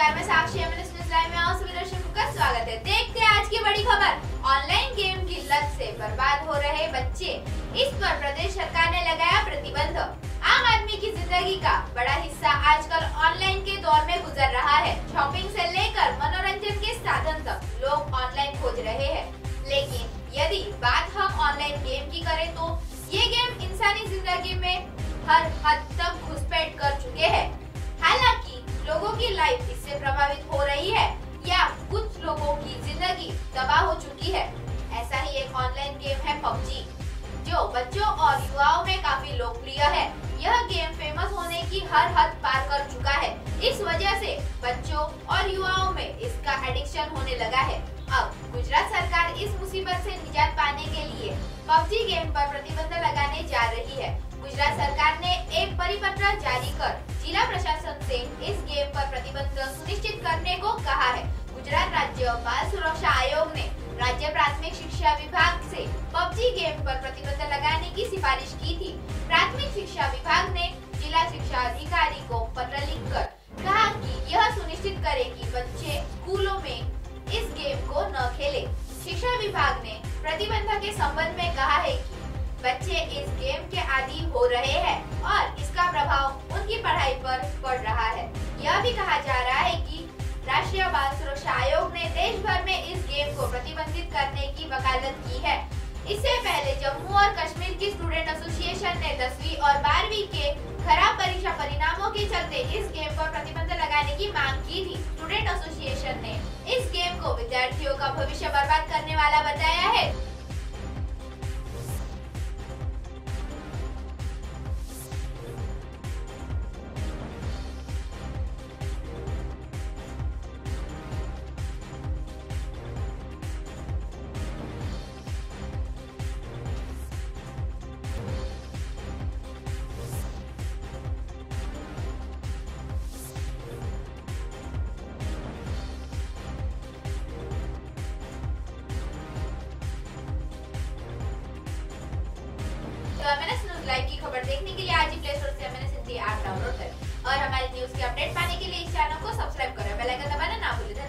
नमस्कार मैं साक्षी एम में आप सभी दर्शकों का स्वागत है। देखते हैं आज की बड़ी खबर। ऑनलाइन गेम की लत से बर्बाद हो रहे बच्चे। इस पर प्रदेश सरकार ने लगाया प्रतिबंध। आम आदमी की ज़िंदगी का बड़ा हिस्सा आजकल ऑनलाइन के दौर में गुजर रहा है। शॉपिंग से लेकर मनोरंजन के साधन तक लोग ऑनलाइन खोज रहे हैं। लेकिन यदि बात हम ऑनलाइन गेम की करें तो ये गेम इंसानी ज़िंदगी में हर हद तक की ज़िंदगी तबाह हो चुकी है। ऐसा ही एक ऑनलाइन गेम है पबजी जो बच्चों और युवाओं में काफ़ी लोकप्रिय है। यह गेम फ़ेमस होने की हर हद पार कर चुका है। इस वजह से बच्चों और युवाओं में इसका एडिक्शन होने लगा है। अब गुजरात सरकार इस मुसीबत से निजात पाने के लिए पबजी गेम पर प्रतिबंध लगाने जा रही है। गुजरात सरकार बाल सुरक्षा आयोग ने राज्य प्राथमिक शिक्षा विभाग से पबजी गेम पर प्रतिबंध लगाने की सिफारिश की थी। प्राथमिक शिक्षा विभाग ने जिला शिक्षा अधिकारी को पत्र लिखकर कहा कि यह सुनिश्चित करे कि बच्चे स्कूलों में इस गेम को न खेले। शिक्षा विभाग ने प्रतिबंध के संबंध में कहा है कि बच्चे इस गेम के आदि हो रहे हैं और इसका प्रभाव उनकी पढ़ाई पर पड़ रहा है। यह भी कहा जा रहा है कि राष्ट्रीय बाल सुरक्षा आयोग इससे पहले जम्मू और कश्मीर की स्टूडेंट एसोसिएशन ने दसवीं और बारहवीं के खराब परीक्षा परिणामों के चलते इस गेम पर प्रतिबंध लगाने की मांग की थी स्टूडेंट एसोसिएशन ने। इस गेम को विद्यार्थियों का भविष्य बर्बाद करने वाला बताया है। तो एमएनएस न्यूज़ लाइव की खबर देखने के लिए आज ही प्ले स्टोर से एमएनएस हिंदी ऐप डाउनलोड करें। और हमारी न्यूज़ की अपडेट पाने के लिए इस चैनल को सब्सक्राइब करें। बेल आइकन दबाना ना भूलें।